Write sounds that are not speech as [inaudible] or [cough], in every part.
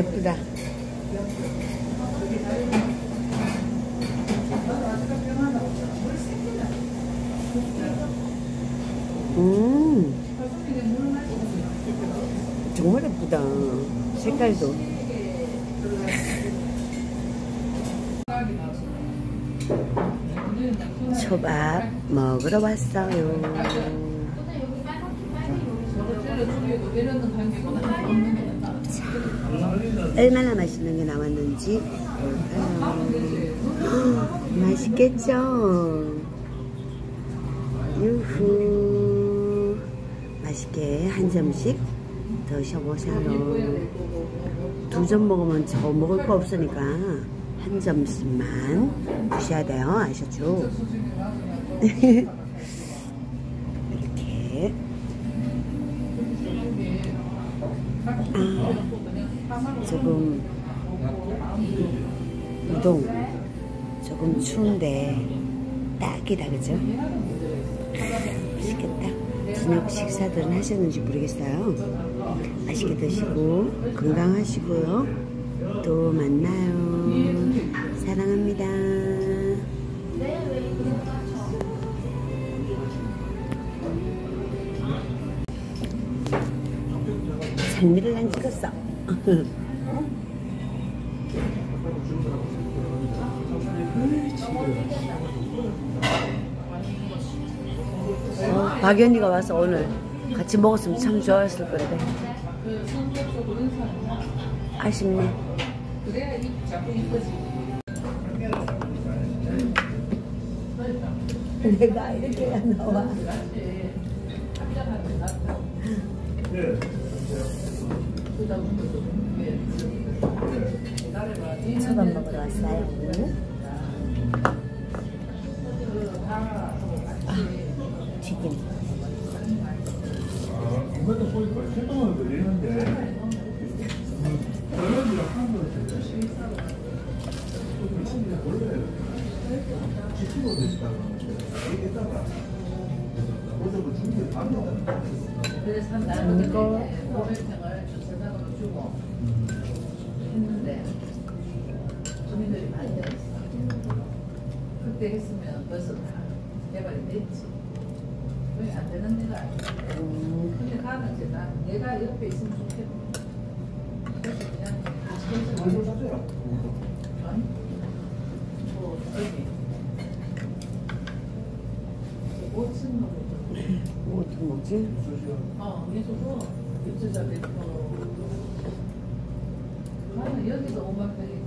예쁘다. 음. 정말 예쁘다. 색깔도. [laughs] 초밥 먹으러 왔어요. 얼마나 맛있는 게 나왔는지 볼까요? 맛있겠죠? 유후 맛있게 한 점씩 드셔보세요 두 점 먹으면 저 먹을 거 없으니까 한 점씩만 드셔야 돼요 아셨죠? [laughs] 이렇게 아, 조금 우동. 조금 추운데 딱이다 그죠? 맛있겠다. 저녁 식사들은 하셨는지 모르겠어요. 맛있게 드시고 건강하시고요. 또 만나요. 사랑합니다. 장미를 안 찍었어 [laughs] 어, 박연이가 와서 오늘 같이 먹었으면 참 좋았을 건데. 아쉽네. 내가 이렇게 안 나와. 초 밥 먹으러 왔어요 아, 튀김 이것도 원래 지키고 계시다가 얘기했다가. 그래서 나는 이거 500평을 주차장으로 주고 했는데 주민들이 많이 들었어. 그때 했으면 벌써 다 개발이 됐지. 왜 안 되는 데가 아니야. 음, 근데 가는 이제 난 내가 옆에 있으면 좋겠네. 그래서 그냥 얼굴 사세요. 아니 뭐 저기 5층으로 뭐 어떻게 먹지? 어, 여기서도 유치자 대표. 나는 여기서 5만 평이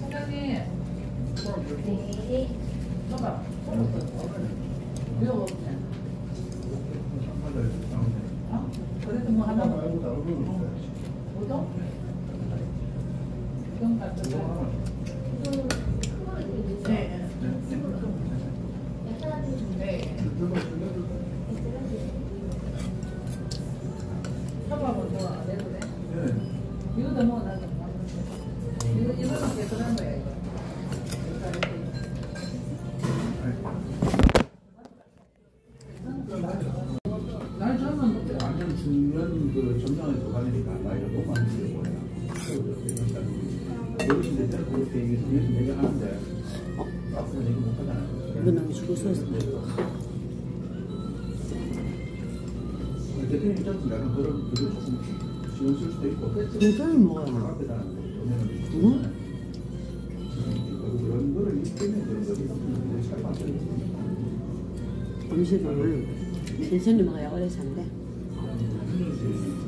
사장님. 초밥. 이거 없네. 어? 그래도 뭐 우동? 우동 같은 거? 하잖아요. 이거는 주소에서 먹어 대표님 입장에서 약간 그런 그런 조금 신경 쓸 수도 있고. 이걸 먹어요 앞에다는 보면은 응? 그런 거를 거지 잘 천천히 먹어야 오래 산대 나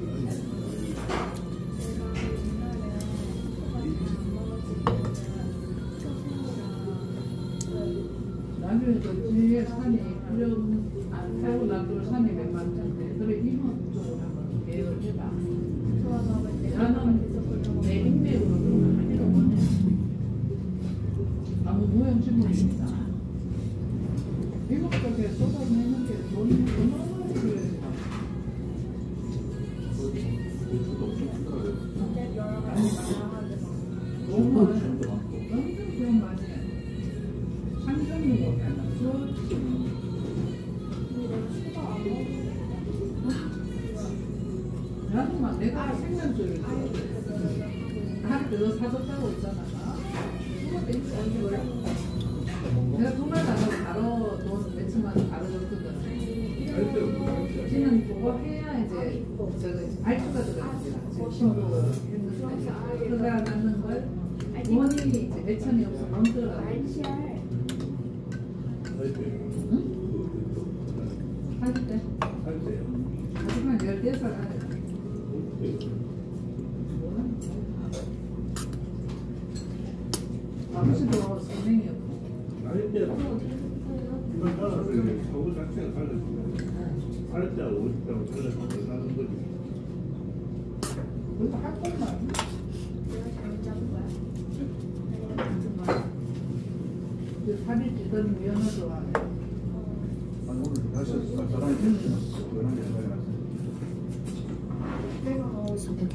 내가 다 그거 사줬다고 있잖아. 내가 정말 나가고 바로 돈 몇천만 원 바로 줬거든 지는 그거 해야 이제 저거 발주가 들어가지 신고 낳는 걸 원이 이제 몇 천이 없어. 못 들어가 할 때? 하지만 열대 살 안에 아버지도 선생이었고 이걸 따라서 서구 자체가 달라지고 살 때하고 50대하고 달라지고 나는 거지. 그래도 할 것만 그 살이 찌던 위험을 하네 아니 오늘 다시 전화해 주셨어. 전화해 주셨어. 좀?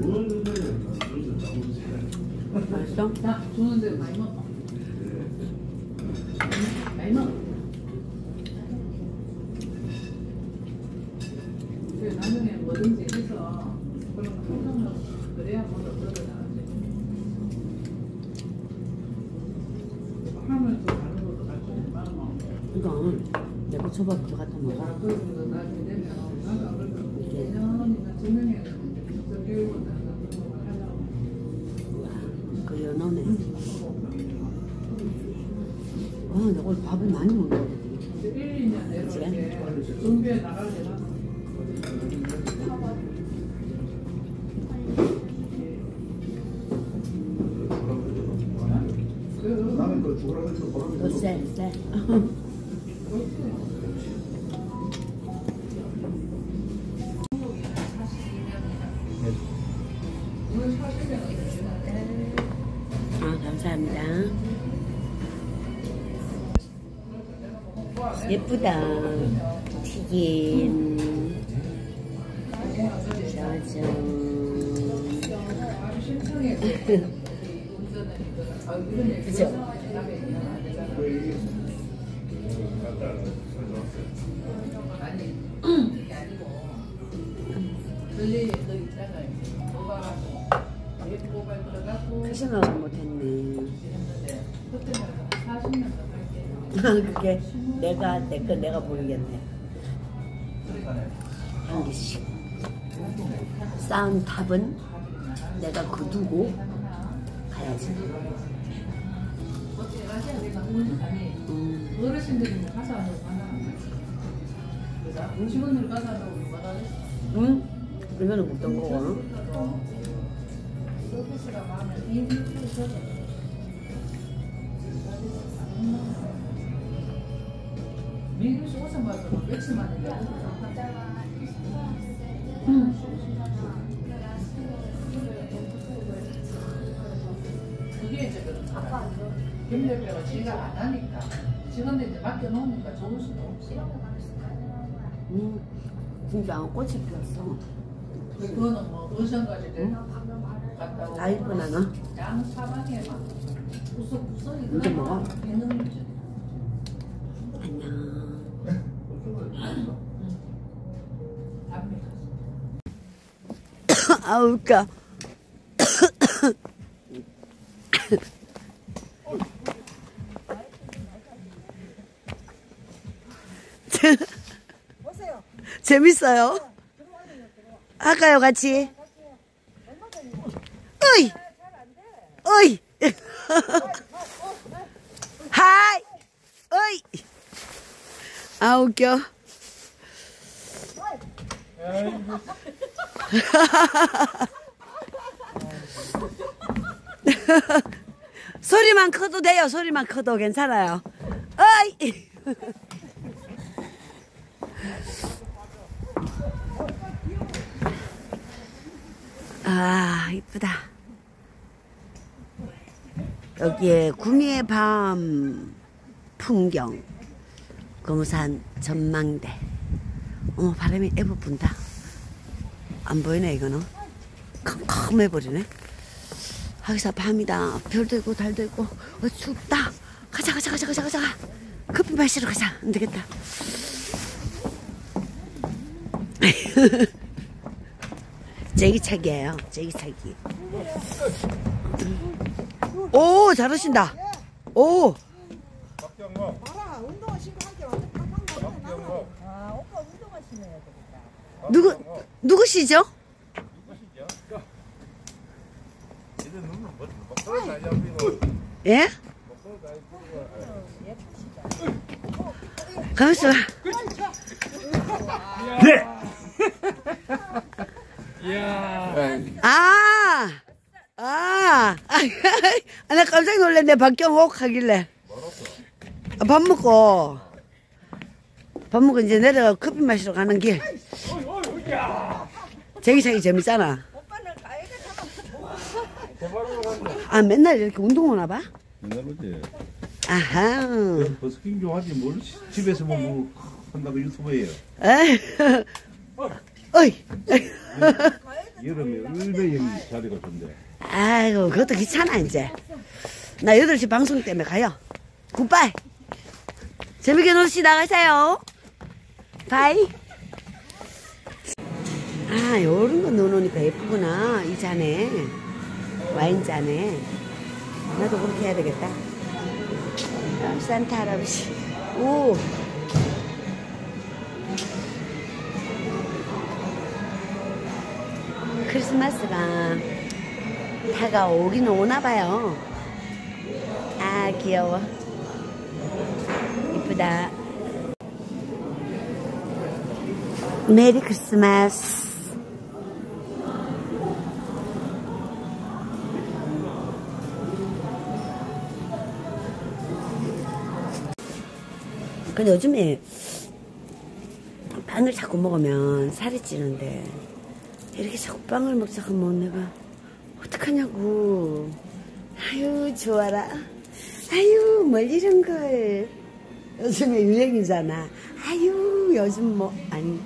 무엇을 잘못해야 되나? 맛있어? 자, 주는데 많이 먹어. 많이 먹어. 그래, 나중에 뭐든지 해서 그런 거 항상 그래야 뭐가 들어가지. 하면 또 다른 것도 같이 많이 먹어. 이건 내가 갖다 아, 먹어. 그 연어네. 와, 나 오늘 밥을 많이 먹네. 1, 2년 내로 이렇게 준비해 때가 그 해서 쎄, 쎄. 아, 감사합니다. 예쁘다. 튀김. 짜잔. [laughs] 그죠? 그 생각을 못했네. 했는데 그때는 40년 더 할게요. 그게 내가 내거 내가 보이겠네. 한 개씩. 쌓은 탑은 내가 거두고 가야지. 되나? 아니 음, 어르신들이 가서 하나? 직원들 가서 다르지? 응? 이거는 먹던 거고. 서비스가 이입이 있어서 미국에서 오신 봐서 며칠 만인 이제 그렇다 김대표가 지가 안 하니까 직원들 이제 맡겨놓으니까 좋을 수도 없어 음, 진짜 꽃이 피었어. 그거는 뭐 의상까지 돼 갔다 오고 다 이쁘나 너? 양 사방에 막 구석구석이 이제 먹어? 안녕. 아, 웃겨. 재밌어요. 할까요, 같이? 어이! 어이! [laughs] 하이! 어이! 아, 웃겨. [laughs] 소리만 커도 돼요. 소리만 커도 괜찮아요. 어이! [laughs] 아, 이쁘다. 여기에 구미의 밤 풍경. 금우산 전망대. 어머, 바람이 애부 분다. 안 보이네, 이거는. 컴컴해버리네. 여기서 밤이다. 별도 있고, 달도 있고. 어, 춥다. 가자, 가자, 가자, 가자, 가자. 커피 마시러 가자. 안 되겠다. [laughs] 제기차기예요. 제기차기. 오 잘하신다. 오. 누구 누구시죠? 예? 가만있어. 아, 아, 아, 나 깜짝 놀랐네. 박경옥 하길래. 아, 밥 먹고, 밥 먹고 이제 내려가 커피 마시러 가는 길. 제기차기 재밌잖아. 아, 맨날 이렇게 운동 오나 봐? 옛날로지. 아하. 버스킹 좋아하지 뭘 집에서 뭐 한다고 유튜브에요. 에이. 어이. 여름에 얼마나 자리가 좋은데. 아이고, 그것도 귀찮아, 이제. 나 8시 방송 때문에 가요. goodbye. 재밌게 노시다 가세요. bye. 아, 요런 거 넣어놓으니까 예쁘구나. 이 잔에. 와인 잔에. 나도 그렇게 해야 되겠다. 아, 산타 할아버지. 오. 크리스마스가 다가오긴 오나 봐요. 아, 귀여워. 이쁘다. 메리 크리스마스. 근데 요즘에 빵을 자꾸 먹으면 살이 찌는데 이렇게 자꾸 빵을 먹자 하면 내가 어떡하냐고. 아유, 좋아라. 아유, 뭘 이런 걸. 요즘에 유행이잖아. 아유, 요즘 뭐, 아니.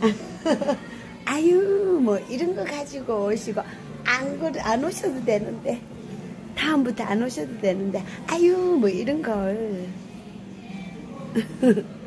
[laughs] 아유, 뭐, 이런 거 가지고 오시고, 안, 그- 안 오셔도 되는데. 다음부터 안 오셔도 되는데. 아유, 뭐, 이런 걸. [laughs]